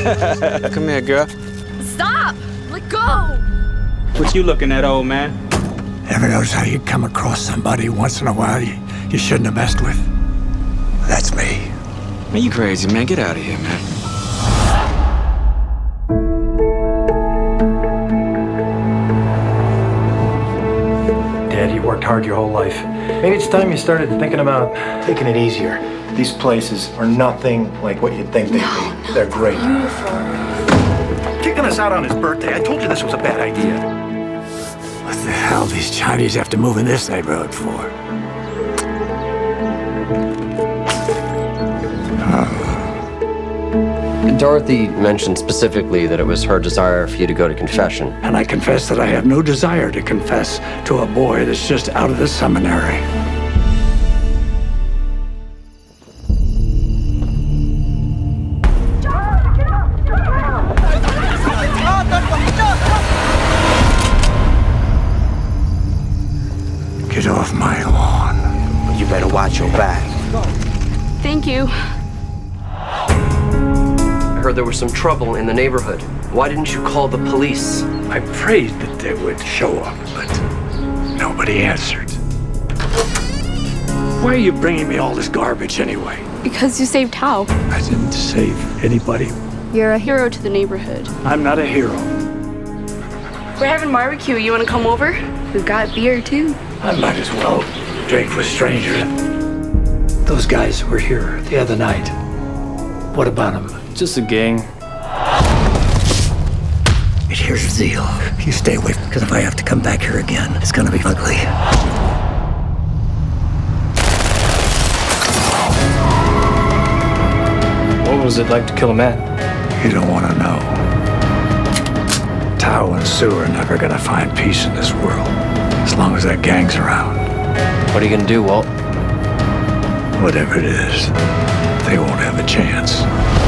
Come here, girl. Stop! Let go! What you looking at, old man? Ever knows how you come across somebody once in a while you, you shouldn't have messed with? That's me. Man, you crazy, man. Get out of here, man. Worked hard your whole life. Maybe it's time you started thinking about taking it easier. These places are nothing like what you'd think they'd be. They're great. Kicking us out on his birthday. I told you this was a bad idea. What the hell these Chinese have to move in this neighborhood for? Dorothy mentioned specifically that it was her desire for you to go to confession. And I confess that I have no desire to confess to a boy that's just out of the seminary. Get off my lawn. You better watch your back. Thank you. I heard there was some trouble in the neighborhood. Why didn't you call the police? I prayed that they would show up, but nobody answered. Why are you bringing me all this garbage anyway? Because you saved Thao. I didn't save anybody. You're a hero to the neighborhood. I'm not a hero. We're having barbecue. You want to come over? We've got beer too. I might as well drink with strangers. Those guys were here the other night. What about him? Just a gang. And here's the deal. You stay away, because if I have to come back here again, it's gonna be ugly. What was it like to kill a man? You don't want to know. Thao and Sue are never gonna find peace in this world as long as that gang's around. What are you gonna do, Walt? whatever it is, they won't have a chance.